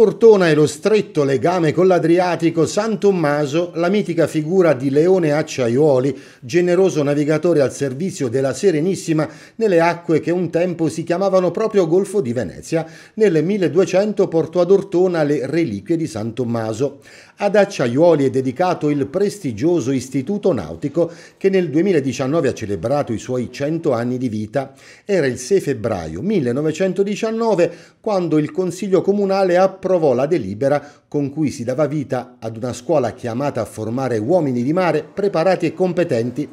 Ortona e lo stretto legame con l'Adriatico, San Tommaso, la mitica figura di Leone Acciaiuoli, generoso navigatore al servizio della Serenissima nelle acque che un tempo si chiamavano proprio Golfo di Venezia, nel 1200 portò ad Ortona le reliquie di San Tommaso. Ad Acciaiuoli è dedicato il prestigioso Istituto Nautico che nel 2019 ha celebrato i suoi 100 anni di vita. Era il 6 febbraio 1919 quando il Consiglio Comunale approvò approvò la delibera con cui si dava vita ad una scuola chiamata a formare uomini di mare preparati e competenti.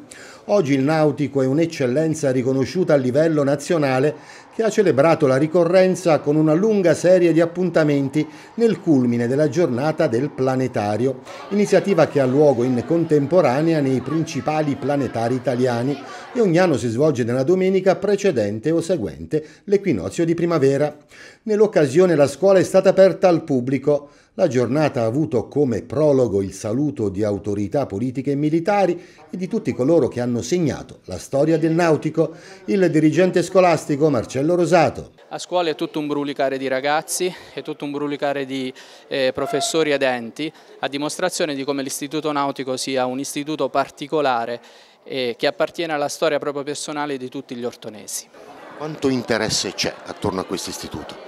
Oggi il nautico è un'eccellenza riconosciuta a livello nazionale che ha celebrato la ricorrenza con una lunga serie di appuntamenti nel culmine della giornata del planetario, iniziativa che ha luogo in contemporanea nei principali planetari italiani e ogni anno si svolge nella domenica precedente o seguente l'equinozio di primavera. Nell'occasione la scuola è stata aperta al pubblico. La giornata ha avuto come prologo il saluto di autorità politiche e militari e di tutti coloro che hanno segnato la storia del nautico. Il dirigente scolastico Marcello Rosato. A scuola è tutto un brulicare di ragazzi, è tutto un brulicare di eh, professori ed enti, a dimostrazione di come l'istituto nautico sia un istituto particolare eh, che appartiene alla storia proprio personale di tutti gli ortonesi. Quanto interesse c'è attorno a questo istituto?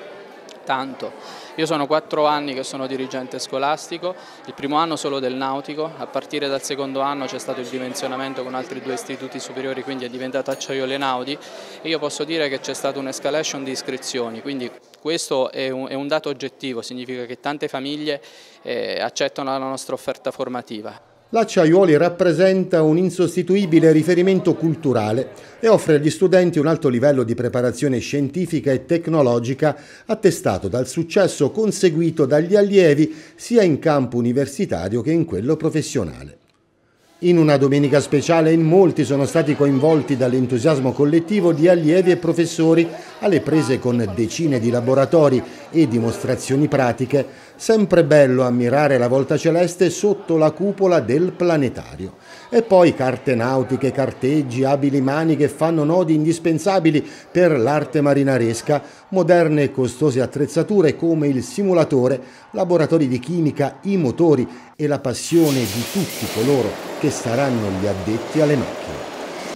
Tanto. Io sono quattro anni che sono dirigente scolastico, il primo anno solo del nautico, a partire dal secondo anno c'è stato il dimensionamento con altri due istituti superiori, quindi è diventato Acciaioli Naudi e io posso dire che c'è stata un'escalation di iscrizioni, quindi questo è un, è un, dato oggettivo, significa che tante famiglie eh, accettano la nostra offerta formativa. L'acciaiuoli rappresenta un insostituibile riferimento culturale e offre agli studenti un alto livello di preparazione scientifica e tecnologica attestato dal successo conseguito dagli allievi sia in campo universitario che in quello professionale. In una domenica speciale in molti sono stati coinvolti dall'entusiasmo collettivo di allievi e professori alle prese con decine di laboratori e dimostrazioni pratiche. Sempre bello ammirare la volta celeste sotto la cupola del planetario. E poi carte nautiche, carteggi, abili mani che fanno nodi indispensabili per l'arte marinaresca, moderne e costose attrezzature come il simulatore, laboratori di chimica, i motori e la passione di tutti coloro che saranno gli addetti alle macchine.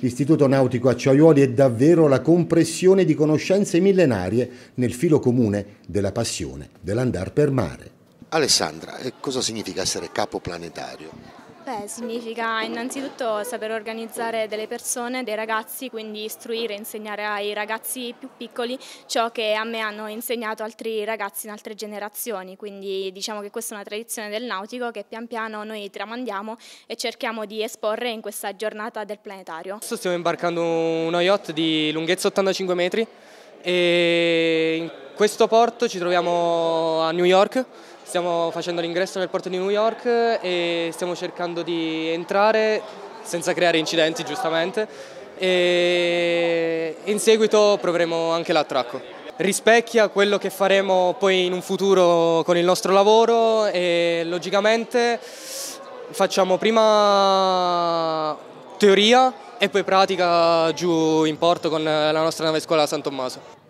L'Istituto Nautico Acciaiuoli è davvero la compressione di conoscenze millenarie nel filo comune della passione dell'andar per mare. Alessandra, cosa significa essere capo planetario? Beh, significa innanzitutto saper organizzare delle persone, dei ragazzi, quindi istruire, insegnare ai ragazzi più piccoli ciò che a me hanno insegnato altri ragazzi in altre generazioni, quindi diciamo che questa è una tradizione del nautico che pian piano noi tramandiamo e cerchiamo di esporre in questa giornata del planetario. Stiamo imbarcando uno yacht di lunghezza 85 metri e in questo porto ci troviamo a New York Stiamo facendo l'ingresso nel porto di New York e stiamo cercando di entrare senza creare incidenti giustamente e in seguito proveremo anche l'attracco. Rispecchia quello che faremo poi in un futuro con il nostro lavoro e logicamente facciamo prima teoria e poi pratica giù in porto con la nostra nave scuola San Tommaso.